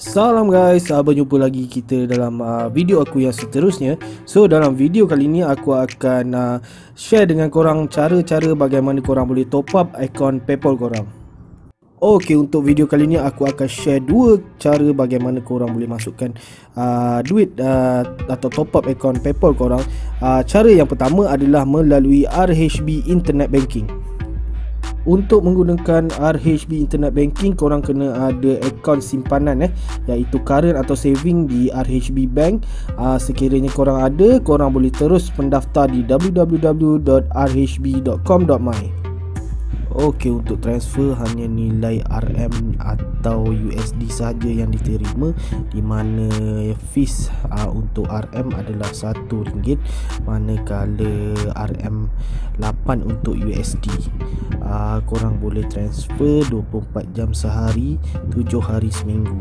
Salam guys, uh, berjumpa lagi kita dalam uh, video aku yang seterusnya. So dalam video kali ni aku akan uh, share dengan korang cara-cara bagaimana korang boleh top up akaun Paypal korang. Ok, untuk video kali ni aku akan share dua cara bagaimana korang boleh masukkan uh, duit uh, atau top up akaun Paypal korang. Uh, Cara yang pertama adalah melalui RHB Internet Banking untuk menggunakan RHB Internet Banking korang kena ada akaun simpanan eh. Iaitu current atau saving di RHB Bank. Uh, sekiranya korang ada korang boleh terus mendaftar di www.rhb.com.my Okey untuk transfer hanya nilai RM atau USD saja yang diterima di mana fees uh, untuk RM adalah RM1 manakala RM8 untuk USD. Uh, korang boleh transfer 24 jam sehari, 7 hari seminggu.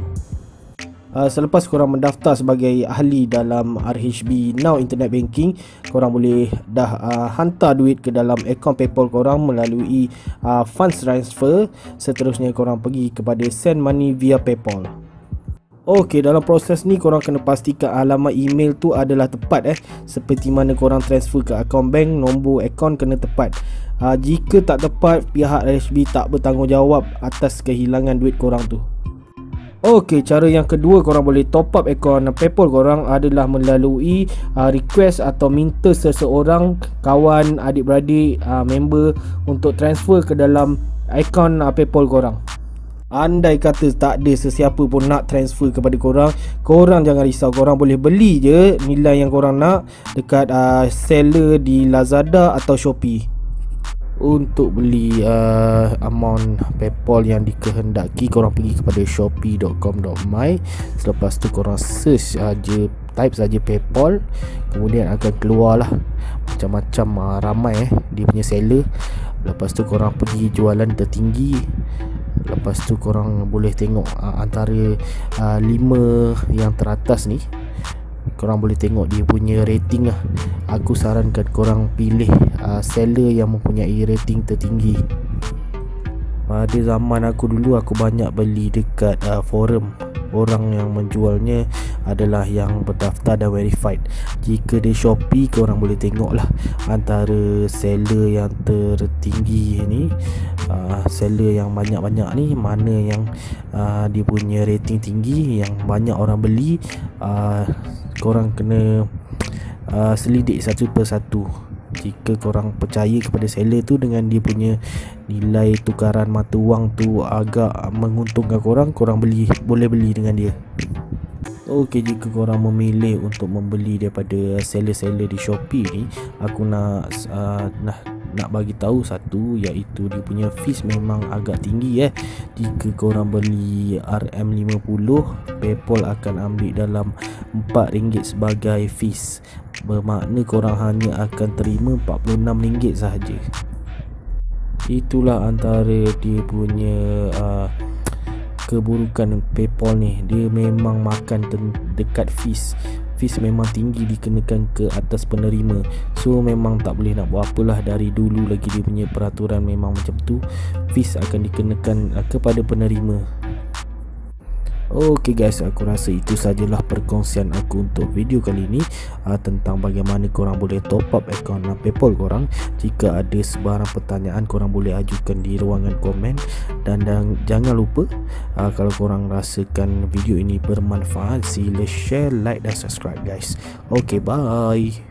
Uh, selepas korang mendaftar sebagai ahli dalam RHB Now Internet Banking korang boleh dah uh, hantar duit ke dalam akaun PayPal korang melalui uh, funds transfer. Seterusnya korang pergi kepada send money via PayPal. Okey dalam proses ni korang kena pastikan alamat email tu adalah tepat eh. Seperti mana korang transfer ke akaun bank nombor akaun kena tepat uh, jika tak tepat pihak RHB tak bertanggungjawab atas kehilangan duit korang tu. Okey, cara yang kedua korang boleh top up akaun PayPal korang adalah melalui uh, request atau minta seseorang kawan, adik-beradik, uh, member untuk transfer ke dalam akaun uh, PayPal korang. Andai kata tak ada sesiapa pun nak transfer kepada korang Korang jangan risau. Korang boleh beli je nilai yang korang nak Dekat uh, seller di Lazada atau Shopee untuk beli uh, amount PayPal yang dikehendaki korang pergi kepada shopee.com.my selepas tu korang search aja type saja PayPal kemudian akan keluar lah macam-macam uh, ramai eh dia punya seller. Lepas tu korang pergi jualan tertinggi. Lepas tu korang boleh tengok uh, antara uh, 5 yang teratas ni korang boleh tengok dia punya rating lah. Aku sarankan korang pilih uh, seller yang mempunyai rating tertinggi. Pada zaman aku dulu aku banyak beli dekat uh, forum. Orang yang menjualnya adalah yang berdaftar dan verified. Jika di Shopee korang boleh tengok lah antara seller yang tertinggi ni uh, seller yang banyak-banyak ni mana yang uh, dia punya rating tinggi yang banyak orang beli uh, korang kena uh, selidik satu persatu. Jika korang percaya kepada seller tu dengan dia punya nilai tukaran mata wang tu agak menguntungkan korang korang beli boleh beli dengan dia. Okey jika korang memilih untuk membeli daripada seller-seller di Shopee ni aku nak uh, nak nak bagi tahu satu iaitu dia punya fees memang agak tinggi eh. Jika korang beli RM50 PayPal akan ambil dalam RM4 sebagai fees. Bermakna korang hanya akan terima RM46 sahaja. Itulah antara dia punya uh, keburukan PayPal ni. Dia memang makan dekat fees fees memang tinggi dikenakan ke atas penerima. So memang tak boleh nak buat apalah. Dari dulu lagi dia punya peraturan memang macam tu fees akan dikenakan uh, kepada penerima Okey guys, aku rasa itu sajalah perkongsian aku untuk video kali ini uh, tentang bagaimana korang boleh top up akaun PayPal korang. Jika ada sebarang pertanyaan korang boleh ajukan di ruangan komen dan, dan jangan lupa uh, kalau korang rasakan video ini bermanfaat sila share, like dan subscribe guys. Okey, bye.